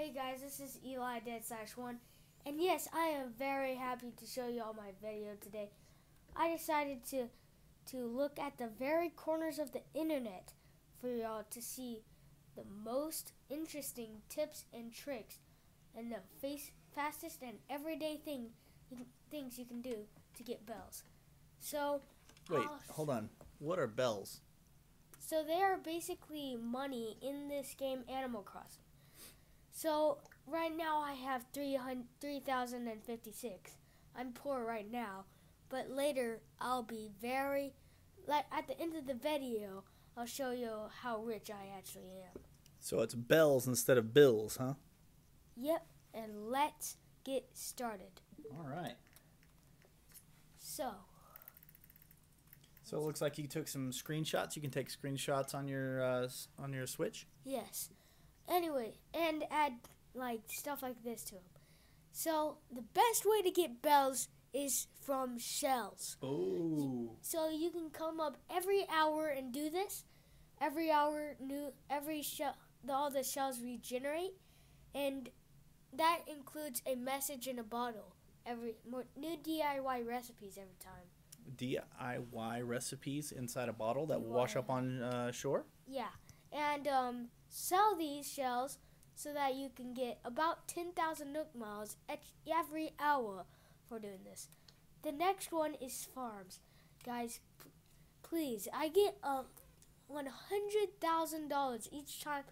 Hey guys, this is Eli Dead Slash One, and yes, I am very happy to show you all my video today. I decided to to look at the very corners of the internet for y'all to see the most interesting tips and tricks and the face, fastest and everyday thing things you can do to get bells. So wait, hold on. What are bells? So they are basically money in this game Animal Crossing. So right now I have 3,056. I'm poor right now, but later I'll be very, like at the end of the video, I'll show you how rich I actually am. So it's bells instead of bills, huh? Yep, and let's get started. All right. So. So it looks like you took some screenshots. You can take screenshots on your uh, on your Switch. Yes. Anyway, and add like stuff like this to them. So the best way to get bells is from shells. Oh. So you can come up every hour and do this. Every hour, new every shell, all the shells regenerate, and that includes a message in a bottle. Every more new DIY recipes every time. DIY recipes inside a bottle that will wash up on uh, shore. Yeah, and um, sell these shells so that you can get about 10,000 Nook miles every hour for doing this. The next one is farms. Guys, please, I get a $100,000 each time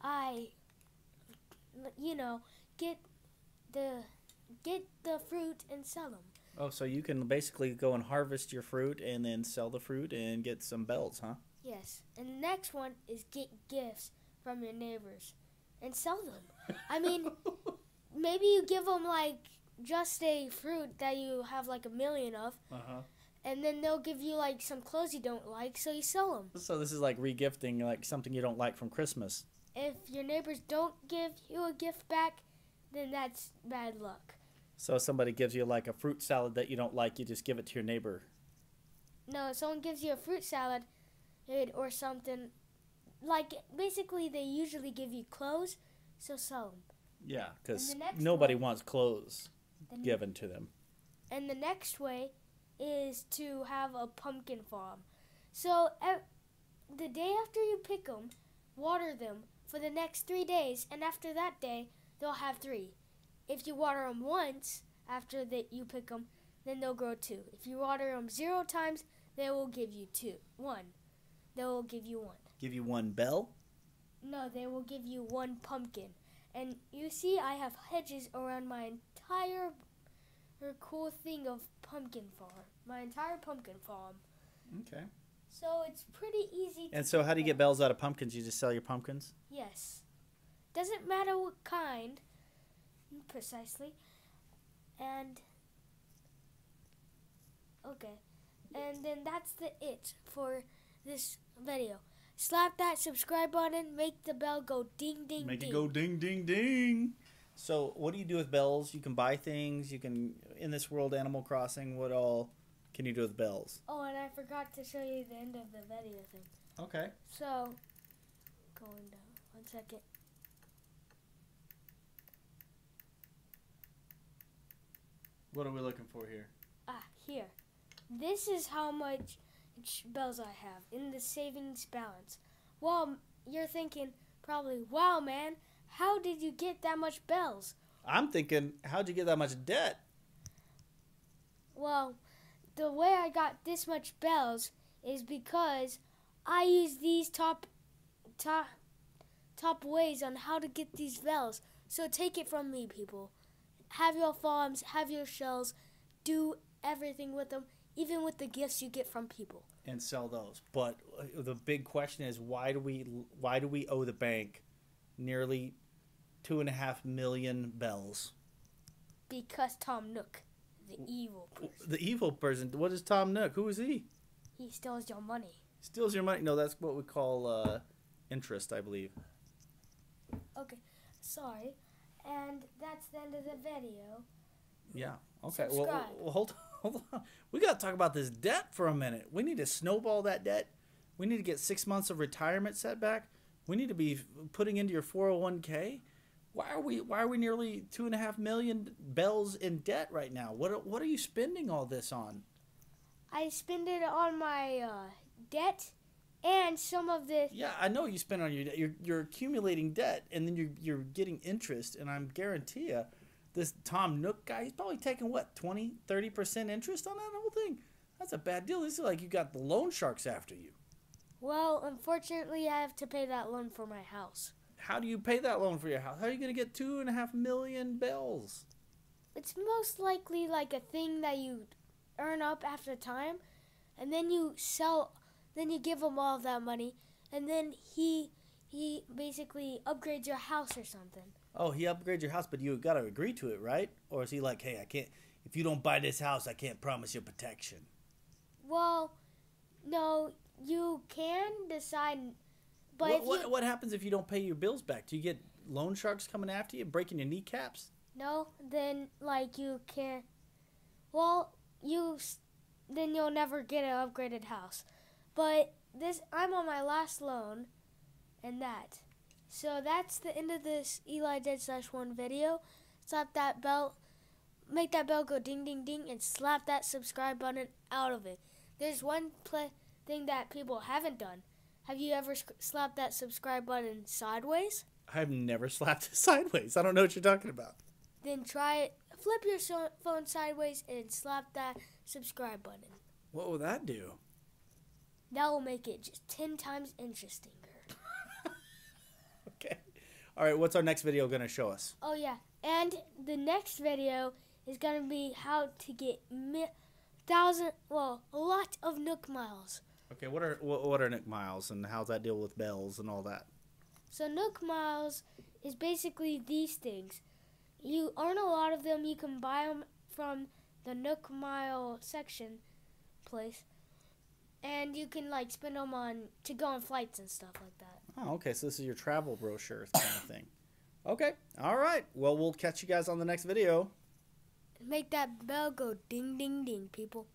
I, you know, get the get the fruit and sell them. Oh, so you can basically go and harvest your fruit and then sell the fruit and get some bells, huh? Yes. And the next one is get gifts from your neighbors and sell them. I mean, maybe you give them like just a fruit that you have like a million of. Uh-huh. And then they'll give you like some clothes you don't like, so you sell them. So this is like regifting like something you don't like from Christmas. If your neighbors don't give you a gift back, then that's bad luck. So if somebody gives you like a fruit salad that you don't like, you just give it to your neighbor. No, someone gives you a fruit salad or something like basically they usually give you clothes, so sell them. Yeah, because nobody way, wants clothes the given to them. And the next way is to have a pumpkin farm. So the day after you pick them, water them for the next three days, and after that day, they'll have three. If you water them once after that you pick them, then they'll grow two. If you water them zero times, they will give you two. One. They will give you one. Give you one bell? No, they will give you one pumpkin. And you see, I have hedges around my entire cool thing of pumpkin farm. My entire pumpkin farm. Okay. So it's pretty easy. and so, how do you get bells out of pumpkins? You just sell your pumpkins? Yes. Doesn't matter what kind, precisely. And okay, and then that's the it for this video. Slap that subscribe button, make the bell go ding ding ding. make ding. it go ding ding ding. So, what do you do with bells? You can buy things. You can in this world, Animal Crossing. What all can you do with bells? Oh, and I forgot to show you the end of the video thing. Okay. So, going down. One second. What are we looking for here? Ah, here. This is how much bells I have in the savings balance. Well, you're thinking probably, wow, man, how did you get that much bells? I'm thinking, how'd you get that much debt? Well, the way I got this much bells is because I use these top, top, top ways on how to get these bells. So take it from me, people. Have your farms, have your shells, do everything with them even with the gifts you get from people. And sell those. But uh, the big question is why do we why do we owe the bank nearly two and a half million bells? Because Tom Nook, the evil person. The evil person. What is Tom Nook? Who is he? He steals your money. Steals your money? No, that's what we call uh, interest, I believe. Okay, sorry. And that's the end of the video. Yeah. Okay. Well, well, hold on hold on. We got to talk about this debt for a minute. We need to snowball that debt. We need to get six months of retirement setback. We need to be putting into your 401k. Why are we why are we nearly two and a half million bells in debt right now? What are- what are you spending all this on? I spend it on my uh, debt and some of the. Yeah, I know you spend on your debt. You're you're accumulating debt, and then you're you're getting interest, and I'm guarantee you, this Tom Nook guy, he's probably taking what 20, 30 percent interest on that whole thing. That's a bad deal. This is like you got the loan sharks after you. Well, unfortunately, I have to pay that loan for my house. How do you pay that loan for your house? How are you going to get two and a half million bells? It's most likely like a thing that you earn up after time, and then you sell. Then you give him all of that money, and then he he basically upgrades your house or something. Oh, he upgrades your house, but you got to agree to it, right? Or is he like, hey, I can't. If you don't buy this house, I can't promise you protection. Well, no, you can decide, but what, what, you what happens if you don't pay your bills back? Do you get loan sharks coming after you, breaking your kneecaps? no, then like you can't. Well, you then you'll never get an upgraded house. But this, I'm on my last loan, and that. So that's the end of this Eli Dead Slash One video. Slap that bell, make that bell go ding ding ding, and slap that subscribe button out of it. There's one pla thing that people haven't done. Have you ever slapped that subscribe button sideways? I've never slapped it sideways. I don't know what you're talking about. Then try it. Flip your so- phone sideways and slap that subscribe button. What will that do? That will make it just 10 times interesting. Okay. All right, what's our next video going to show us? Oh, yeah. And the next video is going to be how to get mi- thousand, well, a lot of Nook Miles. Okay, what are what, what are Nook Miles and how's that deal with bells and all that? So, Nook Miles is basically these things. You earn a lot of them. You can buy them from the Nook Mile section place. And you can, like, spend them on to go on flights and stuff like that. Oh, okay, so this is your travel brochure kind of thing. Okay, all right. Well, we'll catch you guys on the next video. Make that bell go ding, ding, ding, people.